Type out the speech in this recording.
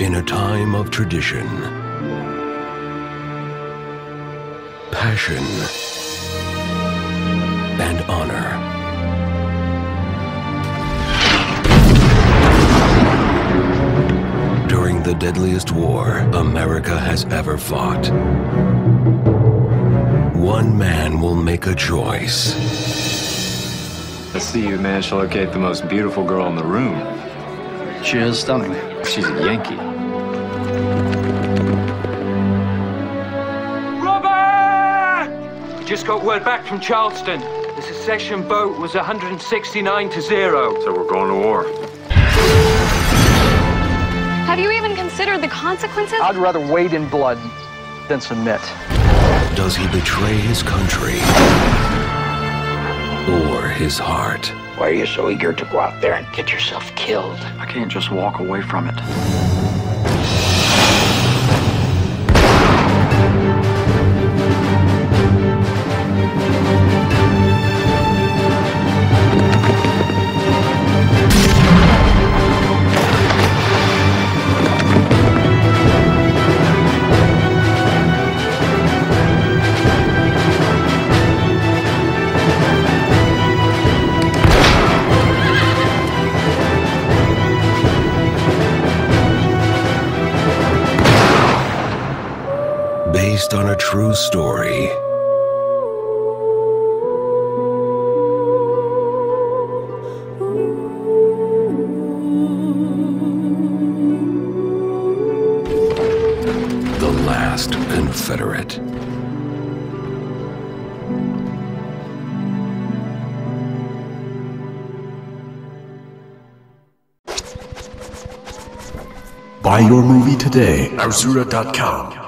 In a time of tradition, passion, and honor. During the deadliest war America has ever fought, one man will make a choice. I see you managed to locate the most beautiful girl in the room. She is stunning. She's a Yankee. Robert! We just got word back from Charleston. The secession vote was 169 to 0. So we're going to war. Have you even considered the consequences? I'd rather wade in blood than submit. Does he betray his country or his heart? Why are you so eager to go out there and get yourself killed? I can't just walk away from it. Based on a true story. The Last Confederate. Buy your movie today. Arzura.com.